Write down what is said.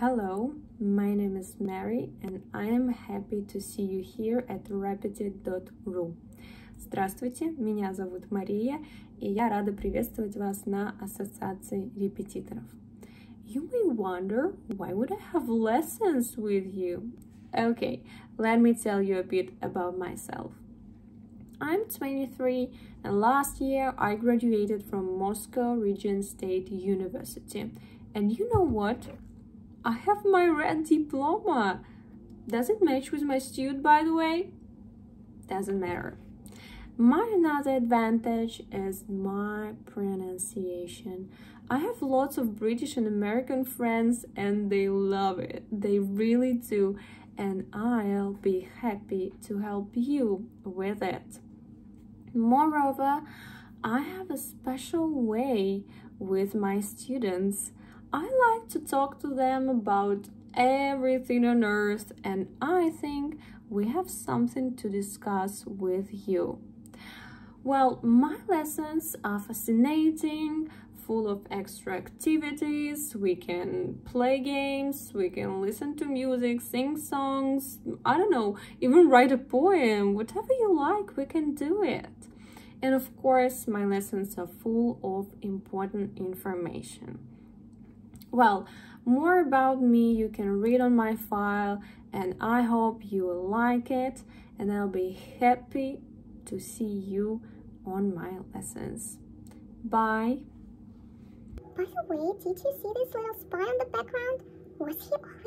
Hello, my name is Mary and I am happy to see you here at Repetit.ru. Здравствуйте, меня зовут Мария, и я рада приветствовать вас на Ассоциации репетиторов. You may wonder, why would I have lessons with you? Okay, let me tell you a bit about myself. I'm 23 and last year I graduated from Moscow Region State University. And you know what? I have my red diploma. Does it match with my suit, by the way? Doesn't matter. My another advantage is my pronunciation. I have lots of British and American friends and they love it. They really do. And I'll be happy to help you with it. Moreover, I have a special way with my students. I like to talk to them about everything on earth, and I think we have something to discuss with you. Well, my lessons are fascinating, full of extra activities. We can play games, we can listen to music, sing songs, I don't know, even write a poem, whatever you like, we can do it. And of course, my lessons are full of important information. Well, more about me you can read on my file and I hope you will like it and I'll be happy to see you on my lessons. Bye! By the way, did you see this little spy on the background? Was he?